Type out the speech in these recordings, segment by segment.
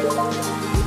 Thank you.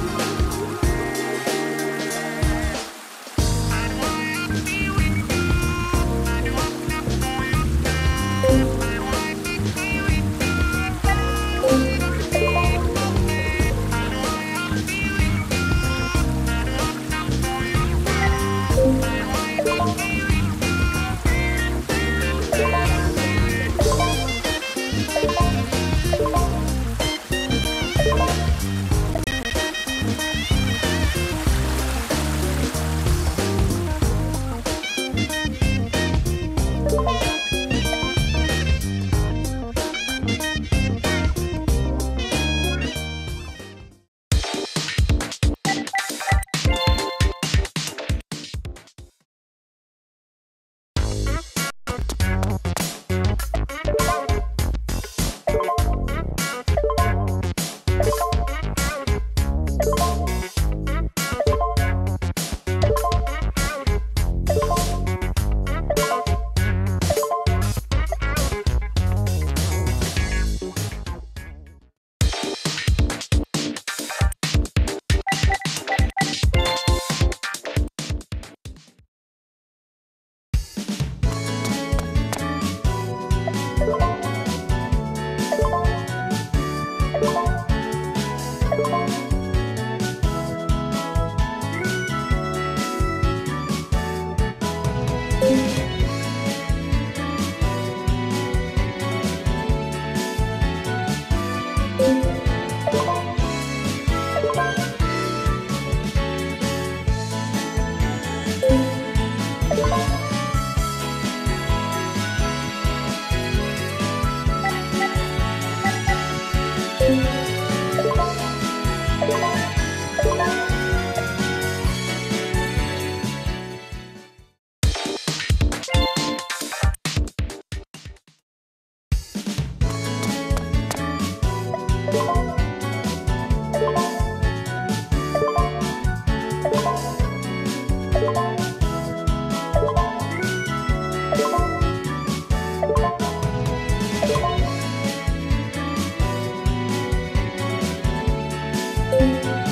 you